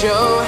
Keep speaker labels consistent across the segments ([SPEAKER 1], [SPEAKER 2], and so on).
[SPEAKER 1] show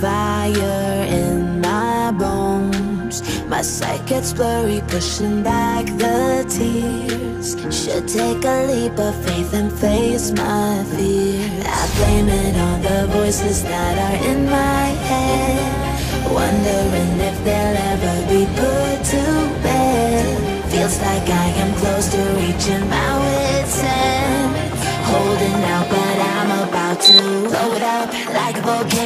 [SPEAKER 2] fire in my bones. My sight gets blurry, pushing back the tears. Should take a leap of faith and face my fear. I blame it on the voices that are in my head. Wondering if they'll ever be put to bed. Feels like I am close to reaching my wit's end. Holding out, but I'm about to blow it up like a volcano.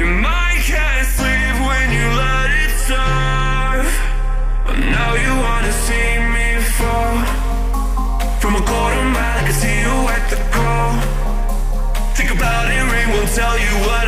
[SPEAKER 3] Can't sleep when you let it serve But now you wanna see me fall. From a quarter mile I can see you at the call Think about it, ring will tell you what